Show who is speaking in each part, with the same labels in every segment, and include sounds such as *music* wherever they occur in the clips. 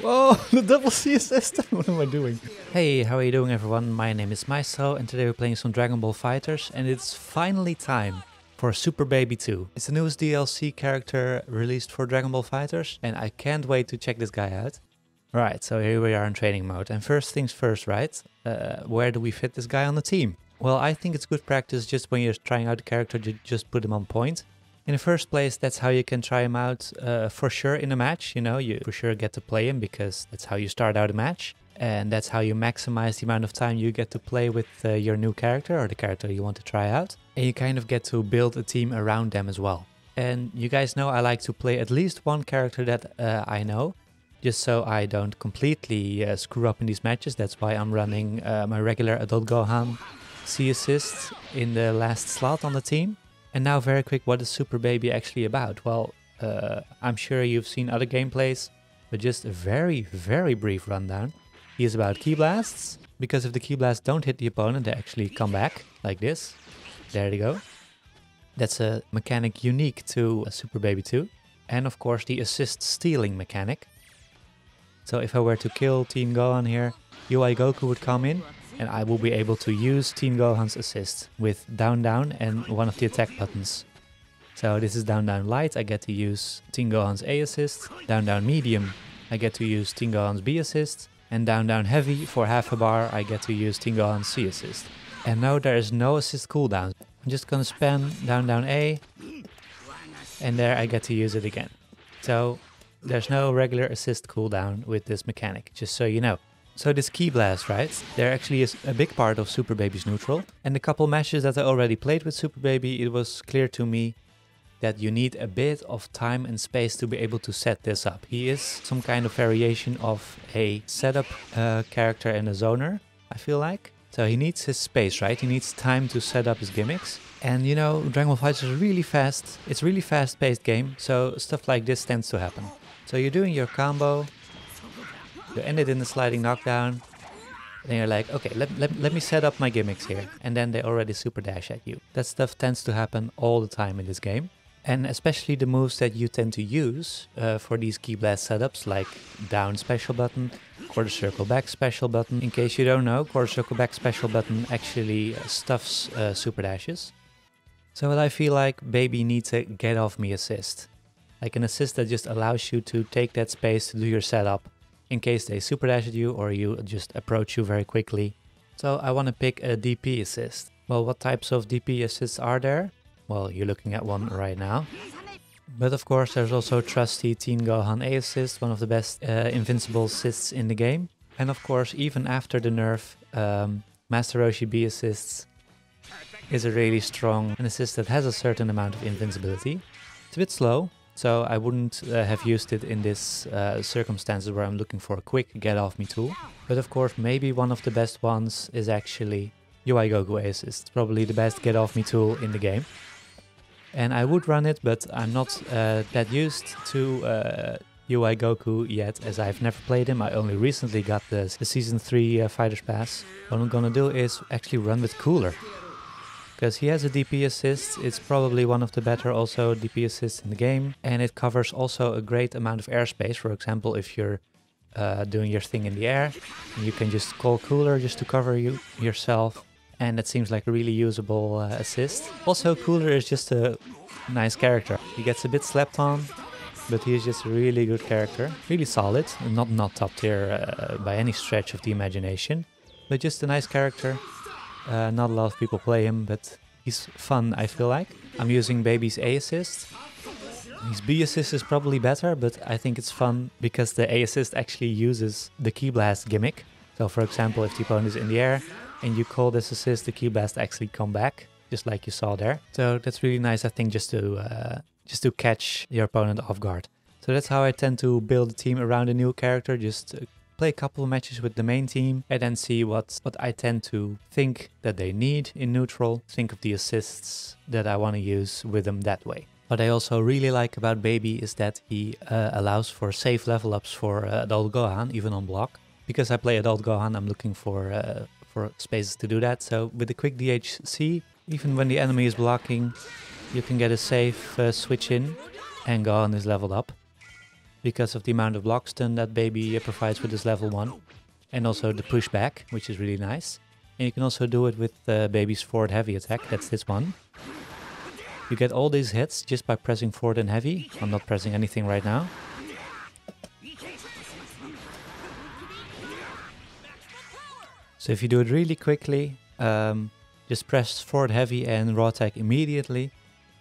Speaker 1: Whoa, *laughs* the double C assist. what am I doing? Hey, how are you doing everyone? My name is Maestro and today we're playing some Dragon Ball FighterZ and it's finally time for Super Baby 2. It's the newest DLC character released for Dragon Ball FighterZ and I can't wait to check this guy out. Right, so here we are in training mode. And first things first, right? Uh, where do we fit this guy on the team? Well, I think it's good practice just when you're trying out a character to just put him on point. In the first place, that's how you can try him out uh, for sure in a match. You know, you for sure get to play him because that's how you start out a match. And that's how you maximize the amount of time you get to play with uh, your new character or the character you want to try out. And you kind of get to build a team around them as well. And you guys know I like to play at least one character that uh, I know just so I don't completely uh, screw up in these matches. That's why I'm running uh, my regular Adult Gohan C assist in the last slot on the team. And now very quick, what is Super Baby actually about? Well, uh, I'm sure you've seen other gameplays, but just a very, very brief rundown. He is about Ki Blasts, because if the Ki Blasts don't hit the opponent, they actually come back, like this. There you go. That's a mechanic unique to Super Baby 2. And of course the assist stealing mechanic. So if I were to kill Teen Gohan here, UI Goku would come in and I will be able to use Teen Gohan's assist with down down and one of the attack buttons. So this is down down light, I get to use Teen Gohan's A assist, down down medium, I get to use Teen Gohan's B assist, and down down heavy for half a bar I get to use Teen Gohan's C assist. And now there is no assist cooldown. I'm just gonna spam down down A, and there I get to use it again. So there's no regular assist cooldown with this mechanic, just so you know. So this Ki Blast, right? There actually is a big part of Super Baby's neutral. And the couple matches that I already played with Super Baby, it was clear to me that you need a bit of time and space to be able to set this up. He is some kind of variation of a setup uh, character and a zoner, I feel like. So he needs his space, right? He needs time to set up his gimmicks. And you know, Dragon Ball FighterZ is really fast. It's really fast paced game, so stuff like this tends to happen. So you're doing your combo, you end it in a sliding knockdown, then you're like, okay, let, let, let me set up my gimmicks here. And then they already super dash at you. That stuff tends to happen all the time in this game. And especially the moves that you tend to use uh, for these Ki Blast setups, like down special button, quarter circle back special button. In case you don't know, quarter circle back special button actually stuffs uh, super dashes. So what I feel like Baby needs a get off me assist like an assist that just allows you to take that space to do your setup in case they super dash at you or you just approach you very quickly. So I want to pick a DP assist. Well, what types of DP assists are there? Well, you're looking at one right now. But of course, there's also trusty Teen Gohan A assist, one of the best uh, invincible assists in the game. And of course, even after the nerf, um, Master Roshi B assists is a really strong an assist that has a certain amount of invincibility. It's a bit slow, so I wouldn't uh, have used it in this uh, circumstances where I'm looking for a quick get off me tool. But of course maybe one of the best ones is actually UI Goku Assist. It's probably the best get off me tool in the game. And I would run it, but I'm not uh, that used to UI uh, Goku yet, as I've never played him. I only recently got the, the Season 3 uh, FighterZ Pass. What I'm gonna do is actually run with Cooler because he has a DP assist. It's probably one of the better also DP assists in the game, and it covers also a great amount of airspace. For example, if you're uh, doing your thing in the air, you can just call Cooler just to cover you yourself, and it seems like a really usable uh, assist. Also, Cooler is just a nice character. He gets a bit slept on, but he is just a really good character, really solid, not not top tier uh, by any stretch of the imagination, but just a nice character uh, not a lot of people play him, but he's fun, I feel like. I'm using Baby's A assist. His B assist is probably better, but I think it's fun because the A assist actually uses the Ki Blast gimmick. So for example, if the opponent is in the air and you call this assist, the Ki Blast actually come back, just like you saw there. So that's really nice, I think, just to uh, just to catch your opponent off guard. So that's how I tend to build a team around a new character, just play a couple of matches with the main team and then see what, what I tend to think that they need in neutral, think of the assists that I want to use with them that way. What I also really like about Baby is that he uh, allows for safe level ups for uh, Adult Gohan, even on block. Because I play Adult Gohan, I'm looking for, uh, for spaces to do that. So with the quick DHC, even when the enemy is blocking, you can get a safe uh, switch in and Gohan is leveled up because of the amount of block stun that baby provides with his level 1 and also the pushback which is really nice. And you can also do it with uh, baby's forward heavy attack. That's this one. You get all these hits just by pressing forward and heavy. I'm not pressing anything right now. So if you do it really quickly um, just press forward heavy and raw attack immediately.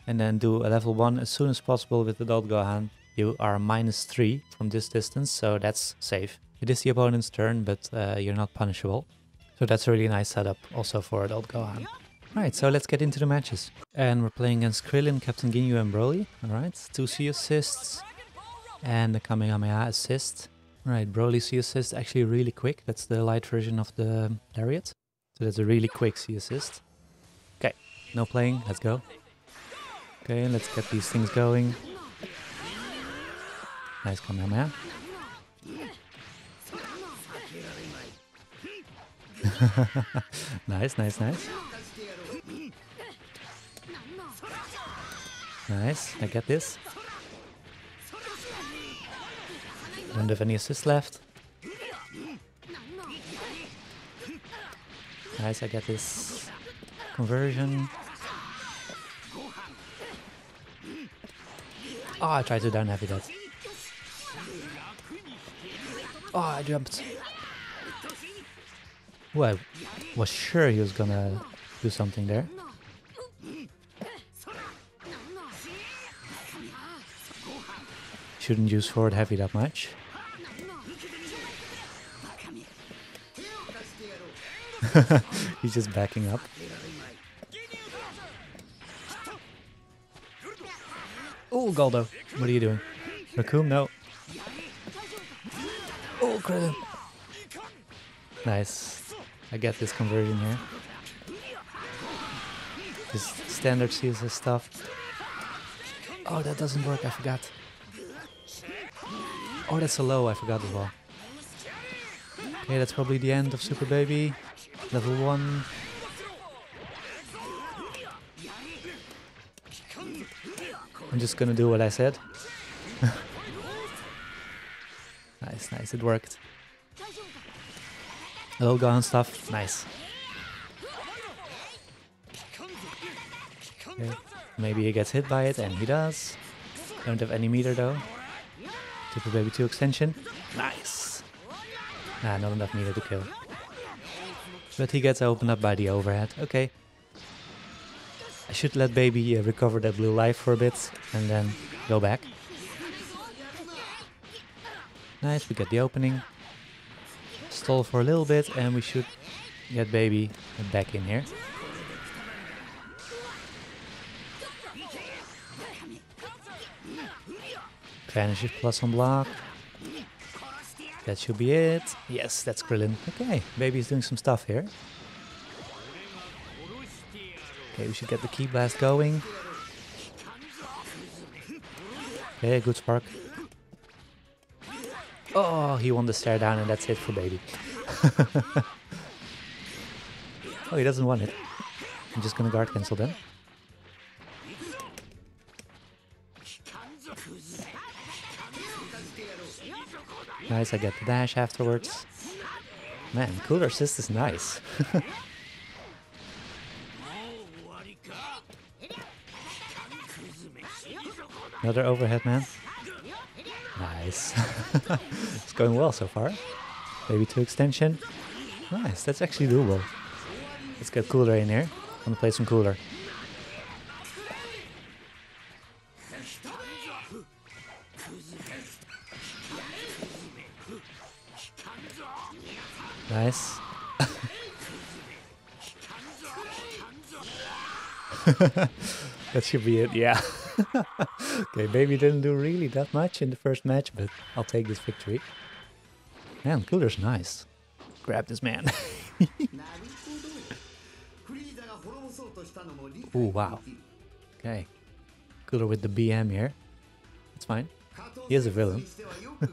Speaker 1: And then do a level 1 as soon as possible with the Adult Gohan. You are minus 3 from this distance, so that's safe. It is the opponent's turn, but uh, you're not punishable. So that's a really nice setup also for Adult Gohan. Alright, so let's get into the matches. And we're playing against Krillin, Captain Ginyu and Broly. Alright, two C assists and the Kamehameha assist. Right, Broly C assist actually really quick. That's the light version of the Lariat. So that's a really quick C assist. Okay, no playing, let's go. Okay, let's get these things going. Nice Kamehameha. *laughs* nice, nice, nice. Nice, I get this. Don't have any assists left. Nice, I get this conversion. Oh, I tried to down heavy that. Oh, I jumped. Well, I was sure he was gonna do something there. Shouldn't use forward heavy that much. *laughs* He's just backing up. Oh, Guldo. What are you doing? Recoome? No. Nice. I get this conversion here. This standard CSS stuff. Oh, that doesn't work. I forgot. Oh, that's a low. I forgot as well. Okay, that's probably the end of Super Baby. Level 1. I'm just gonna do what I said. *laughs* nice, nice, it worked. A little gun stuff. Nice. Okay. Maybe he gets hit by it, and he does. Don't have any meter though. Super Baby 2 extension. Nice. Nah, not enough meter to kill. But he gets opened up by the overhead. Okay. I should let baby uh, recover that blue life for a bit and then go back. Nice, we get the opening. Stall for a little bit and we should get baby back in here. Vanishes plus on block. That should be it. Yes, that's Krillin. Okay, baby's doing some stuff here. Okay, we should get the Ki blast going. Okay, good spark. Oh, he won the stare down and that's it for baby. *laughs* oh, he doesn't want it. I'm just gonna guard cancel then. Nice, I get the dash afterwards. Man, cooler assist is nice. *laughs* Another overhead man. Nice. *laughs* it's going well so far. Baby two extension. Nice, that's actually doable. Let's get cooler in here. I'm gonna play some cooler. Nice. *laughs* that should be it, yeah. *laughs* okay, Baby didn't do really that much in the first match, but I'll take this victory. Man, Cooler's nice. Grab this man. *laughs* oh, wow. Okay. Cooler with the BM here. It's fine. He is a villain. *laughs* okay.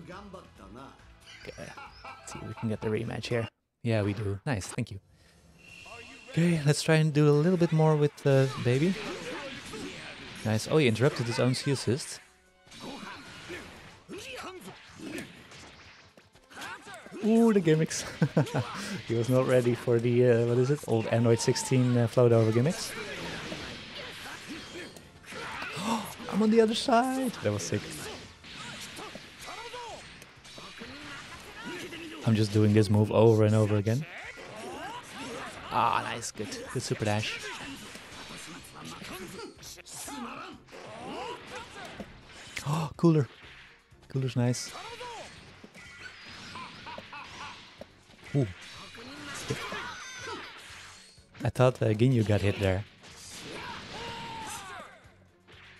Speaker 1: Let's see if we can get the rematch here. Yeah, we do. Nice, thank you. Okay, let's try and do a little bit more with the uh, baby. Nice. Oh, he interrupted his own C assist. Ooh, the gimmicks. *laughs* he was not ready for the, uh, what is it, old Android 16 uh, float over gimmicks. *gasps* I'm on the other side. That was sick. I'm just doing this move over and over again. Ah, nice, good. Good super dash. Cooler. Cooler's nice. Ooh. I thought uh, Ginyu got hit there.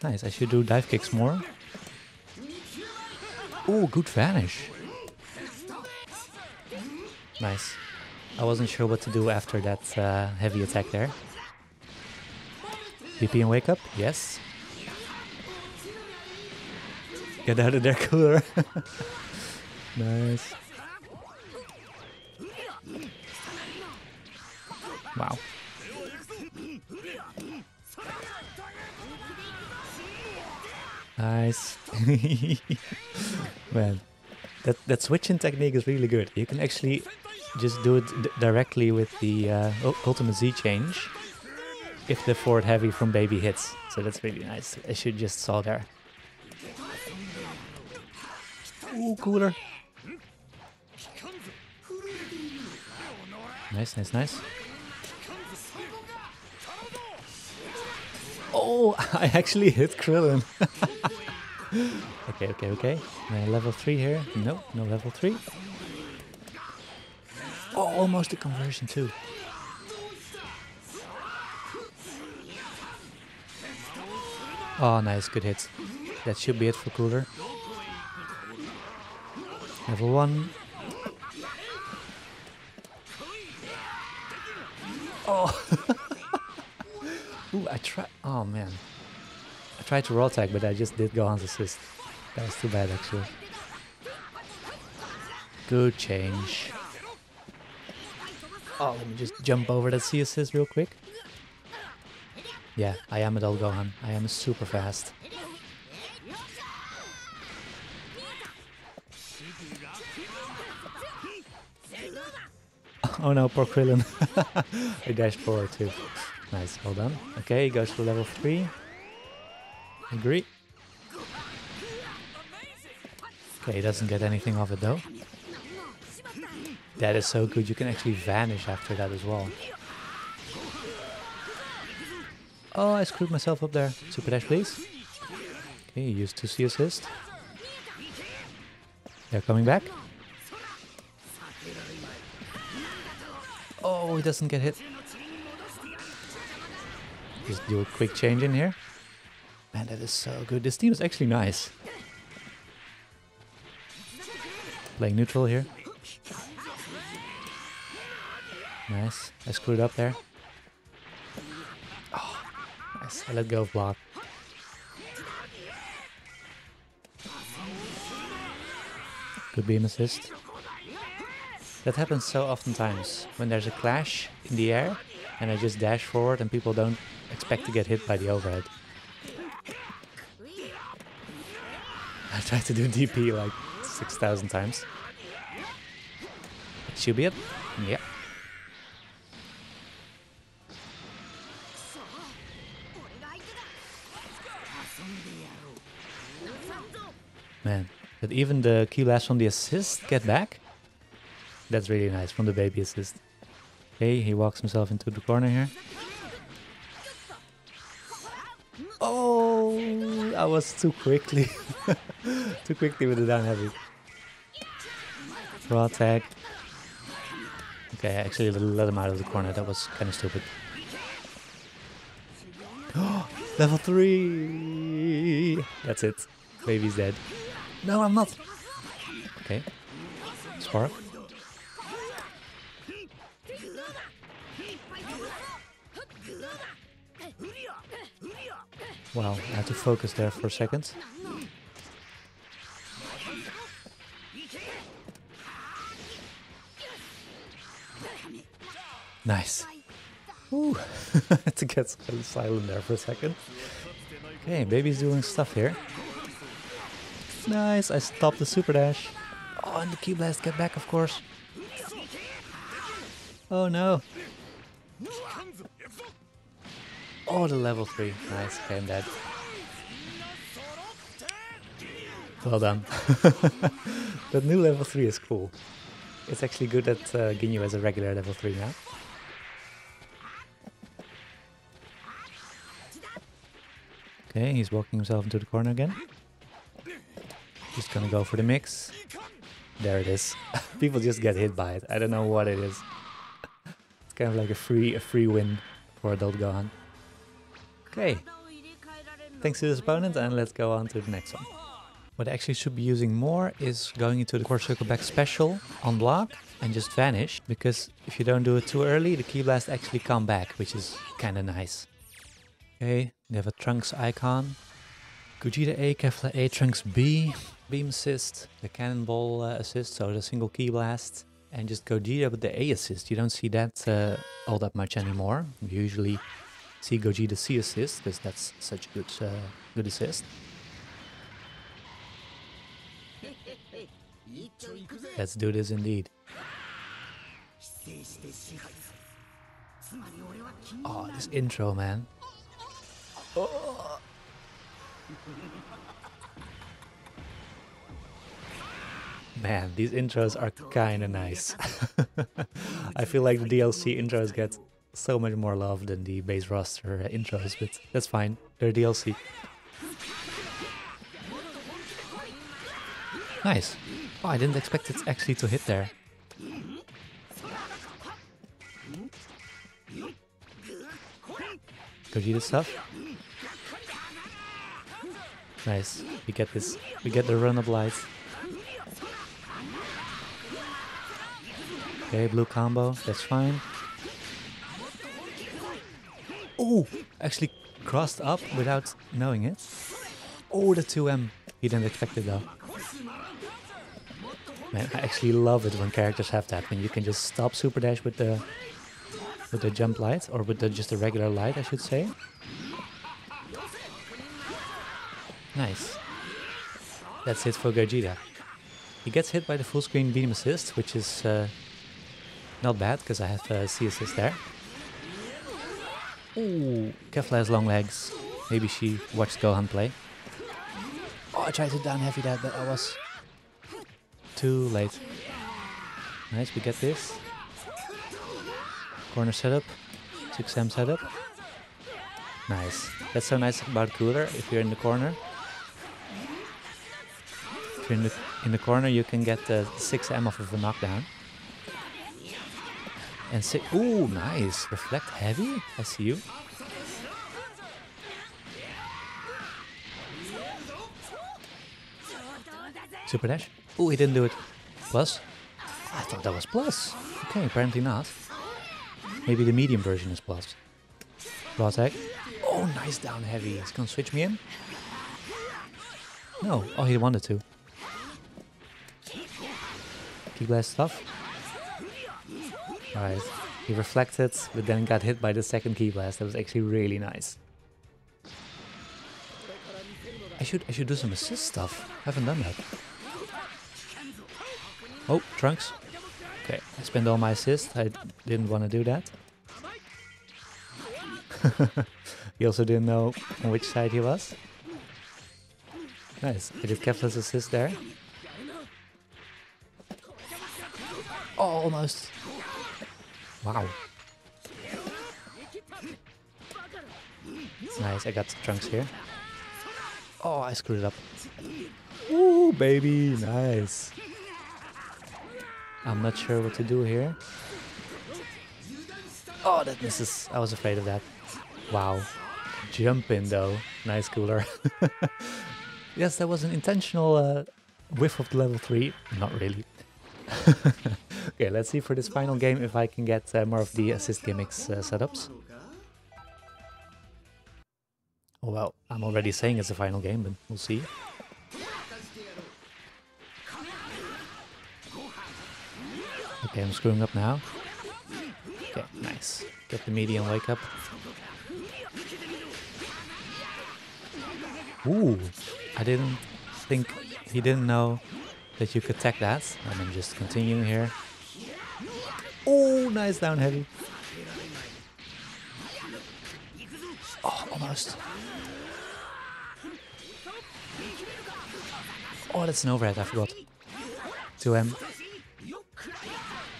Speaker 1: Nice, I should do dive kicks more. Ooh, good vanish. Nice. I wasn't sure what to do after that uh, heavy attack there. BP and wake up? Yes. Get out of there, cooler. *laughs* nice. Wow. Nice. *laughs* Man, that that switching technique is really good. You can actually just do it directly with the uh, ultimate Z change if the forward heavy from baby hits. So that's really nice. I should just saw there. Ooh, cooler. Nice, nice, nice. Oh, *laughs* I actually hit Krillin. *laughs* okay, okay, okay. Level 3 here. No, no level 3. Oh, almost a conversion too. Oh, nice, good hits. That should be it for Cooler. Level 1. Oh! *laughs* Ooh, I tried. Oh man. I tried to roll tag, but I just did Gohan's assist. That was too bad actually. Good change. Oh, let me just jump over that C assist real quick. Yeah, I am adult Gohan. I am super fast. Oh no, poor Krillin. *laughs* I dashed forward too. Nice, well done. Okay, he goes for level 3. Agree. Okay, he doesn't get anything off it though. That is so good, you can actually vanish after that as well. Oh, I screwed myself up there. Super dash, please. Okay, use 2C assist. They're coming back. Oh, he doesn't get hit. Just do a quick change in here. Man, that is so good. This team is actually nice. Playing neutral here. Nice. I screwed up there. Oh, nice. I let go of block. Good beam assist. That happens so oftentimes. When there's a clash in the air and I just dash forward and people don't expect to get hit by the overhead. I tried to do *laughs* DP like 6,000 times. Should be it. Yeah. Man, did even the key last from the assist get back? That's really nice from the baby assist. Okay, he walks himself into the corner here. Oh, I was too quickly. *laughs* too quickly with the down heavy. Raw tag. Okay, I actually let him out of the corner. That was kind of stupid. *gasps* Level 3! That's it. Baby's dead. No, I'm not. Okay. Spark. Wow, I had to focus there for a second. Nice. Ooh, *laughs* had to get silent there for a second. Okay, baby's doing stuff here. Nice, I stopped the super dash. Oh, and the Ki Blast get back, of course. Oh no. Oh, the level 3. Nice, okay, I'm dead. Well done. *laughs* that new level 3 is cool. It's actually good that uh, Ginyu has a regular level 3 now. Okay, he's walking himself into the corner again. Just gonna go for the mix. There it is. *laughs* People just get hit by it. I don't know what it is. it's kind of like a free a free win for Adult Gohan. Okay. Thanks to this opponent and let's go on to the next one. What I actually should be using more is going into the Quarter Circle back special on block and just vanish because if you don't do it too early the Ki Blast actually come back which is kinda nice. Okay, we have a Trunks icon. Gogeta A, Kefla A, Trunks B, Beam Assist, the Cannonball uh, Assist, so the single Ki Blast. And just Gogeta with the A Assist, you don't see that uh, all that much anymore. Usually see Gogeta C Assist, because that's such good, uh, good assist. Let's do this indeed. Oh, this intro, man. Oh. Man, these intros are kinda nice. *laughs* I feel like the DLC intros get so much more love than the base roster intros, but that's fine. They're DLC. Nice. Oh, I didn't expect it actually to hit there. Gogeta stuff. Nice. We get this. We get the run of lights. Okay, blue combo. That's fine. Oh, actually crossed up without knowing it. Oh, the 2M. He didn't expect it though. Man, I actually love it when characters have that. When you can just stop Super Dash with the with the jump light, or with the, just a regular light, I should say. Nice. That's it for Gogeta. He gets hit by the full screen beam assist, which is uh, not bad, because I have uh, C assist there. Ooh, Kefla has long legs. Maybe she watched Gohan play. Oh, I tried to down heavy that, but I was too late. Nice, we get this. Corner setup. 6M setup. Nice. That's so nice about Cooler if you're in the corner. If you're in the, in the corner you can get the 6M off of a knockdown. And say, ooh, nice. Reflect heavy. I see you. Super dash. Oh, he didn't do it. Plus? I thought that was plus. Okay, apparently not. Maybe the medium version is plus. Raw attack. Oh, nice down heavy. He's gonna switch me in? No. Oh, he wanted to. Ki Blast stuff. Right. He reflected, but then got hit by the second Ki Blast. That was actually really nice. I should I should do some assist stuff. Haven't done that. Oh, Trunks. Okay, I spent all my assist. I didn't want to do that. *laughs* he also didn't know on which side he was. Nice. I did Kefla's assist there. Oh, almost. Wow. Nice, I got Trunks here. Oh, I screwed it up. Ooh, baby, nice. I'm not sure what to do here. Oh, that misses. I was afraid of that. Wow. Jump in though. Nice cooler. *laughs* yes, that was an intentional uh, whiff of level 3. Not really. *laughs* okay, let's see for this final game if I can get uh, more of the assist gimmicks uh, setups. Oh well, I'm already saying it's a final game, but we'll see. Okay, I'm screwing up now. Okay, nice. Get the medium wake up. Ooh, I didn't think he didn't know that you could tech that. I'm just continuing here. Oh, nice down heavy. Oh, almost. Oh, that's an overhead, I forgot. 2M. Um,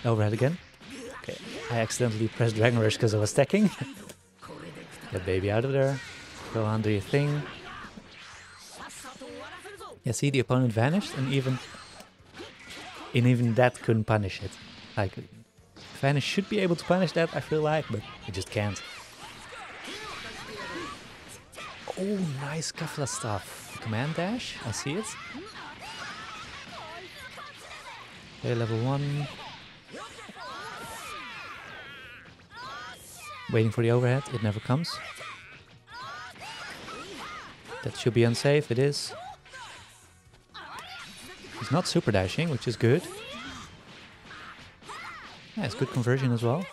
Speaker 1: overhead again. Okay, I accidentally pressed Dragon Rush because I was stacking. *laughs* Get baby out of there. Go on, do your thing. Yeah, see, the opponent vanished and even... And even that couldn't punish it. Like, Vanish should be able to punish that, I feel like, but it just can't. Oh, nice Kefla stuff. Command dash, I see it. Okay, level 1. Waiting for the overhead, it never comes. That should be unsafe, it is. He's not super dashing, which is good. Yeah, it's good conversion as well.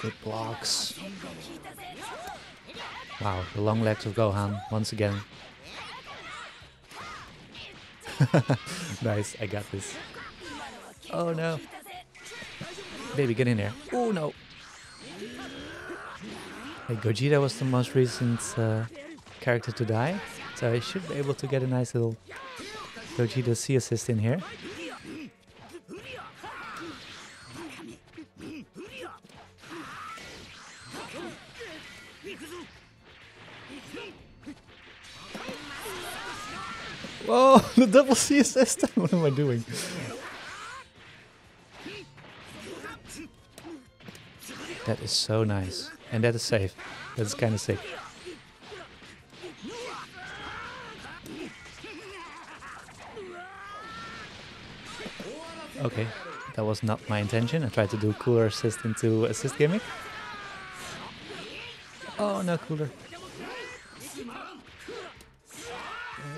Speaker 1: Good blocks. Wow, the long legs of Gohan once again. *laughs* nice, I got this. Oh no. Baby, get in there. Oh no. Hey, Gogeta was the most recent uh, character to die, so I should be able to get a nice little Gogeta C assist in here. The double C assist! what am I doing? That is so nice. And that is safe. That is kind of sick. Okay, that was not my intention. I tried to do cooler assist into assist gimmick. Oh, no cooler.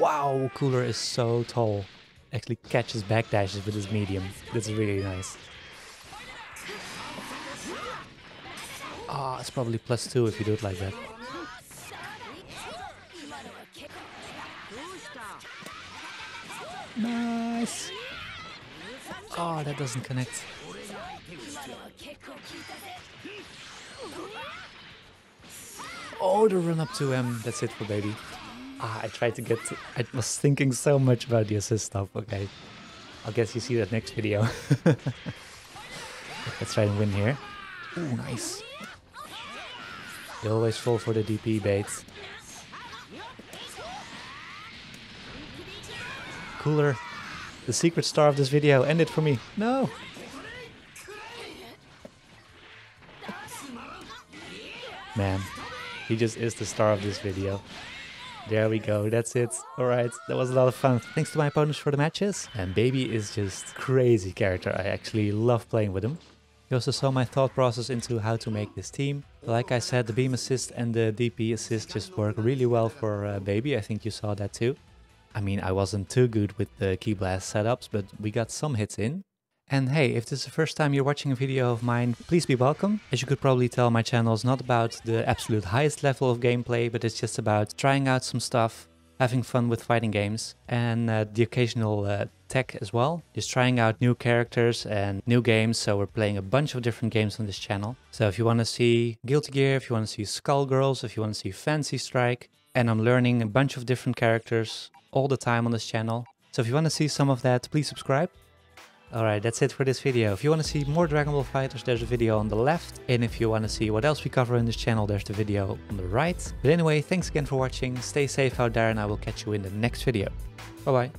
Speaker 1: Wow, cooler is so tall. Actually catches backdashes with his medium. That's really nice. Ah, oh, it's probably plus two if you do it like that. Nice. Oh, that doesn't connect. Oh, the run up to him. That's it for baby. Ah, I tried to get... To, I was thinking so much about the assist stuff. Okay. I guess you see that next video. *laughs* Let's try and win here. Ooh, nice. They always fall for the DP bait. Cooler. The secret star of this video ended for me. No! Man, he just is the star of this video. There we go, that's it. Alright, that was a lot of fun. Thanks to my opponents for the matches. And Baby is just crazy character. I actually love playing with him. You also saw my thought process into how to make this team. Like I said, the beam assist and the DP assist just work really well for uh, Baby. I think you saw that too. I mean, I wasn't too good with the Ki Blast setups, but we got some hits in. And hey, if this is the first time you're watching a video of mine, please be welcome. As you could probably tell, my channel is not about the absolute highest level of gameplay, but it's just about trying out some stuff, having fun with fighting games and uh, the occasional uh, tech as well. Just trying out new characters and new games. So we're playing a bunch of different games on this channel. So if you want to see Guilty Gear, if you want to see Skullgirls, if you want to see Fantasy Strike, and I'm learning a bunch of different characters all the time on this channel. So if you want to see some of that, please subscribe. Alright, that's it for this video. If you want to see more Dragon Ball FighterZ, there's a video on the left. And if you want to see what else we cover in this channel, there's the video on the right. But anyway, thanks again for watching. Stay safe out there and I will catch you in the next video. Bye bye.